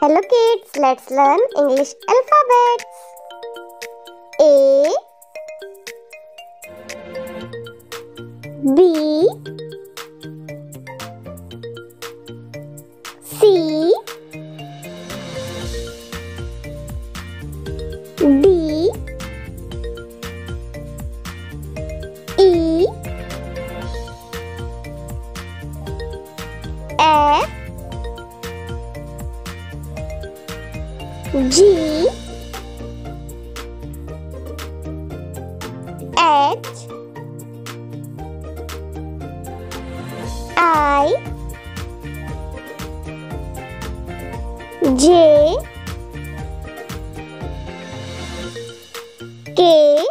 Hello kids, let's learn English alphabets. A B C D E F G H I J K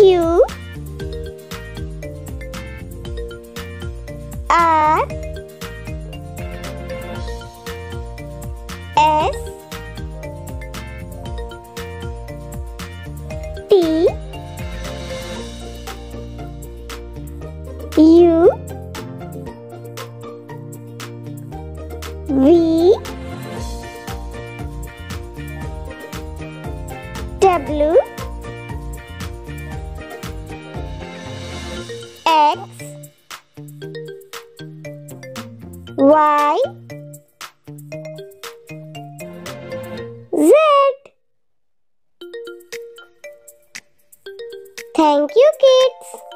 Q R S T U V W X Y Z Thank you kids.